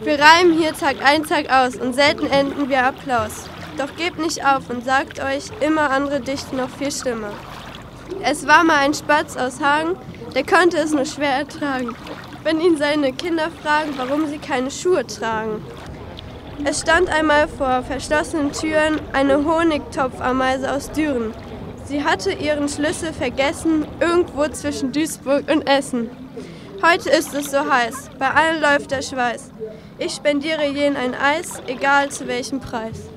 Wir reimen hier Tag ein, Tag aus und selten enden wir Applaus. Doch gebt nicht auf und sagt euch, immer andere dichten noch viel schlimmer. Es war mal ein Spatz aus Hagen, der konnte es nur schwer ertragen, wenn ihn seine Kinder fragen, warum sie keine Schuhe tragen. Es stand einmal vor verschlossenen Türen eine Honigtopfameise aus Düren. Sie hatte ihren Schlüssel vergessen, irgendwo zwischen Duisburg und Essen. Heute ist es so heiß, bei allen läuft der Schweiß. Ich spendiere jenen ein Eis, egal zu welchem Preis.